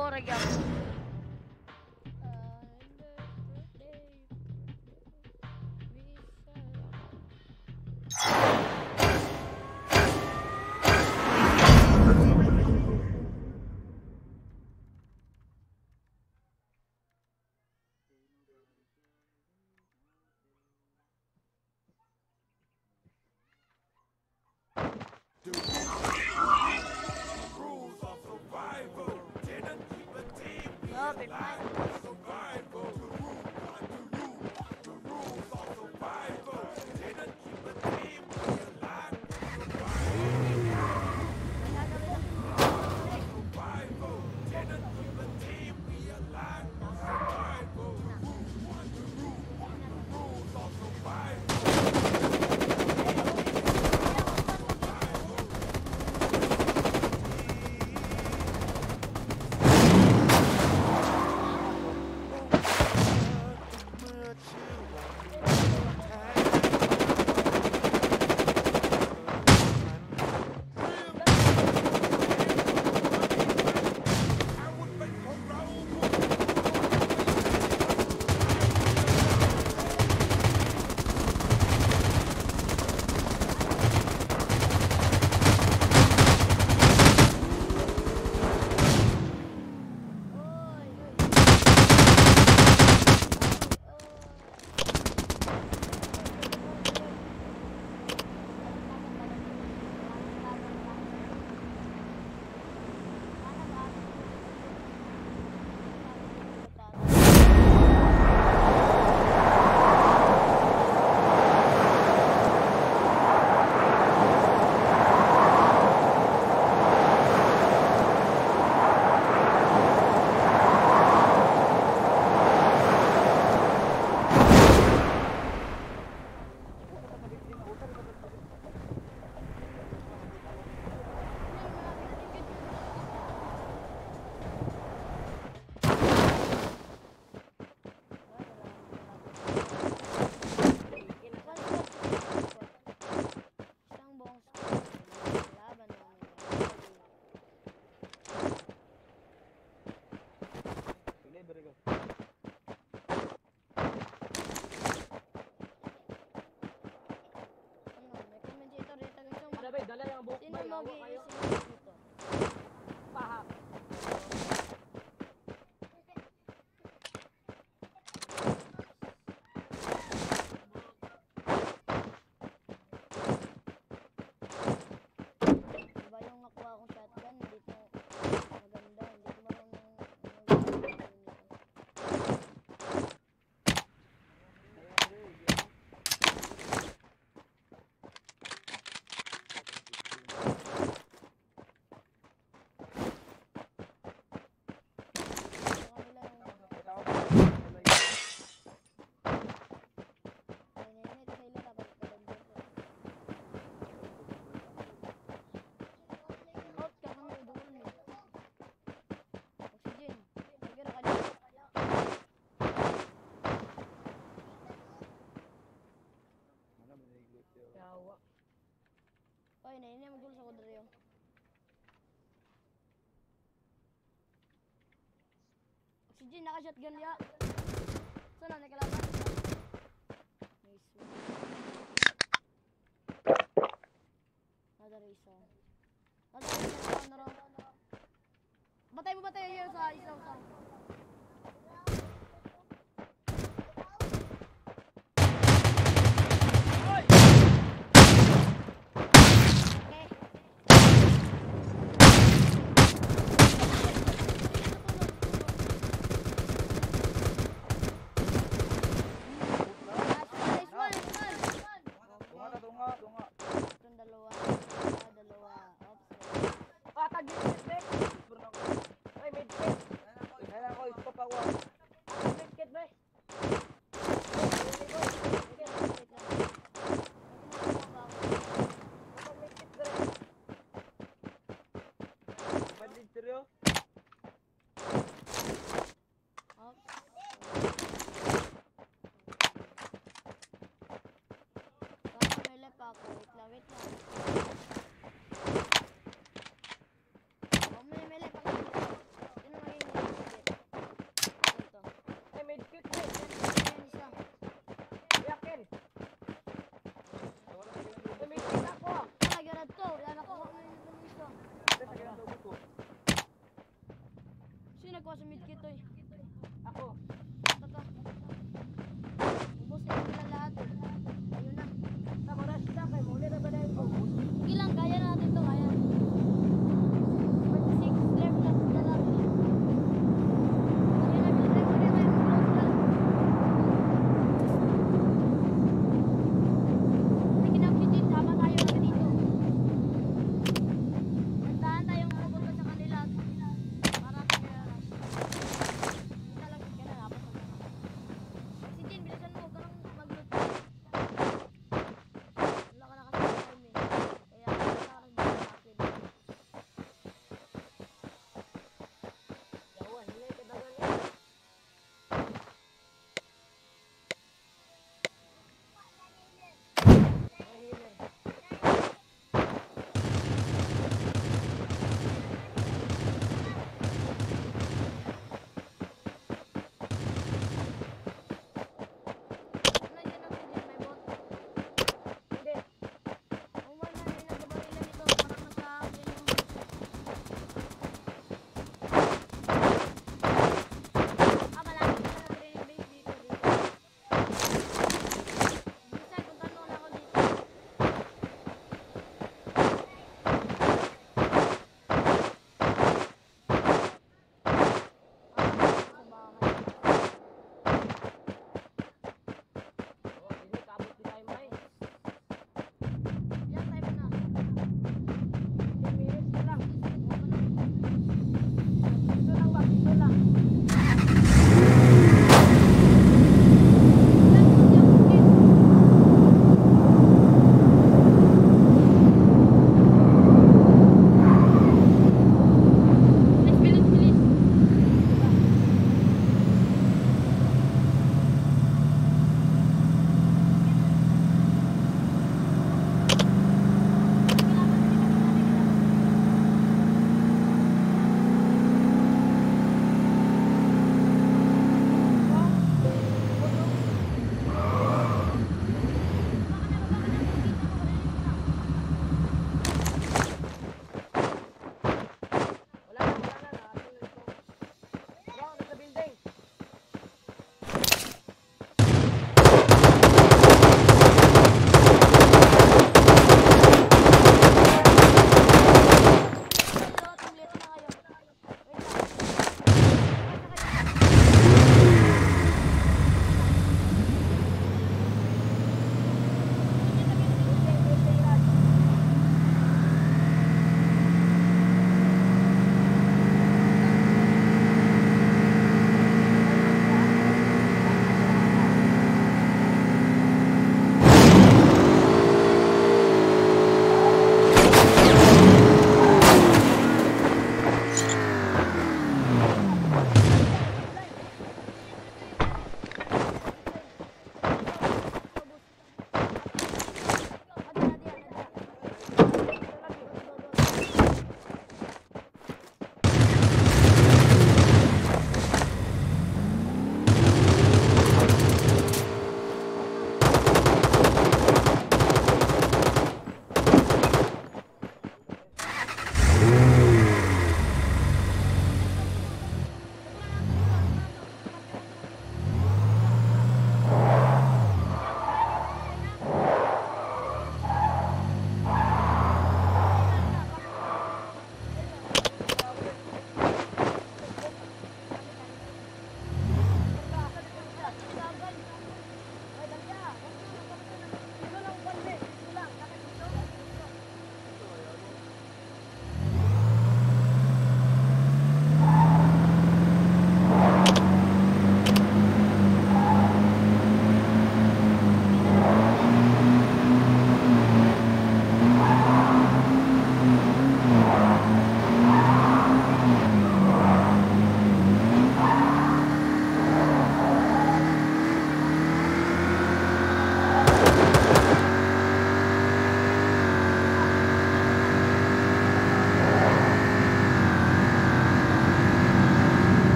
Kavara geldi. Bye. 먹이 있습니다. Si Jin naka-shotgun diya. Sana nakalaban. Nice oh. one. Another isa. Another isa. Batay mo batay yun sa isa. Isa.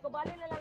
ko bali na lang